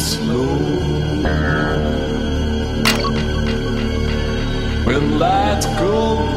Slow. When lights go